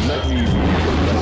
Let me